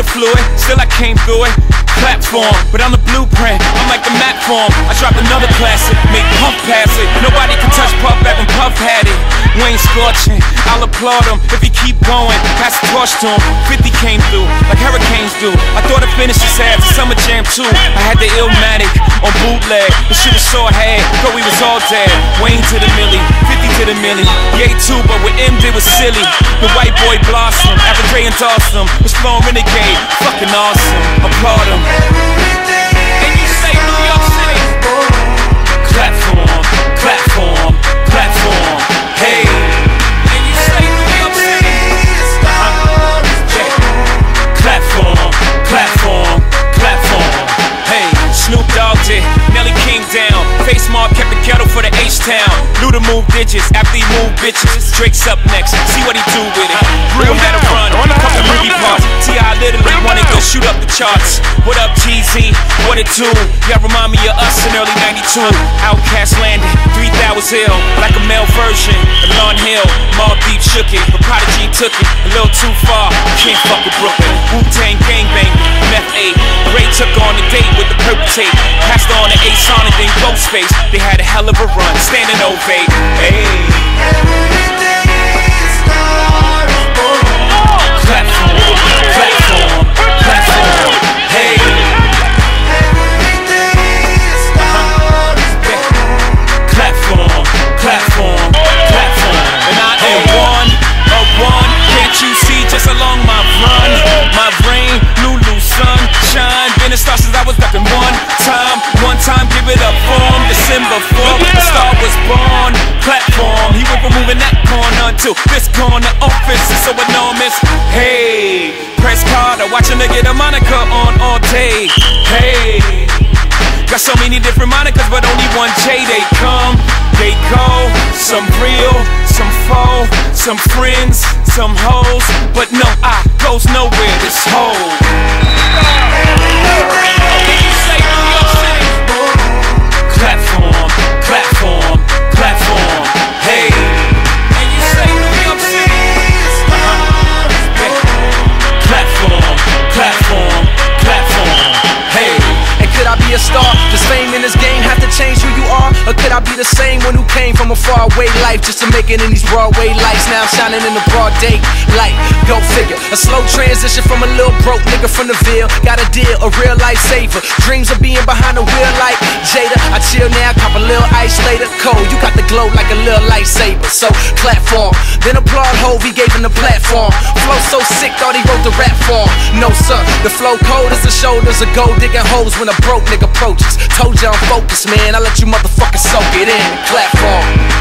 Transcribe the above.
fluid, still I came through it. Platform, but I'm the blueprint, I'm like the map form. I drop another classic, make Pump pass it. Nobody can touch Puff back when Puff had it. Wayne scorching, I'll applaud him If he keep going, pass the torch to him 50 came through, like hurricanes do. I thought I finished this after Summer Jam 2 I had the Illmatic on bootleg, the shit was so hard but we was all dead, Wayne to the millie to the millie. Yay too, but what M did was silly. The white boy blossom, Dre endorsed him. It's flowing renegade, fucking awesome. Applaud him. To move digits after he move bitches. Drake's up next, see what he do with it. Real a run, couple movie parts. T.I. literally wanted to shoot up the charts. What up, TZ? What it do? Y'all remind me of us in early 92. OutKast landed, 3000 Hill, like a male version of Lauryn Hill. Mobb Deep shook it, but Prodigy took it a little too far. Can't fuck with Brooklyn. Wu-Tang gangbang, meth 8. Ray took on the date with the purple tape. Passed on to Ace Sonic, then Ghostface. They had a hell of a run, standing ovate. Hey. To this corner. Office is so enormous. Hey, press Carter, watch a nigga get a moniker on all day. Hey. Got so many different monikers, but only one J. They come, they go. Some real, some faux, some friends, some hoes. But no, I goes nowhere. This whole. Could I be the same one who came from a faraway life just to make it in these Broadway lights? Now I'm shining in the broad day light. Go figure. A slow transition from a little broke nigga from the Ville. Got a deal, a real life saver. Dreams of being behind the wheel like Jada. I chill now, cop a little ice later. Cold, you got the glow like a little lightsaber. So platform. Then applaud Hove, he gave him the platform. Flow so sick, thought he wrote the rap form. No sir, the flow cold as the shoulders of gold digging holes when a broke nigga approaches. Told you I'm focused, man. I let you motherfuckers soak it in. Clap for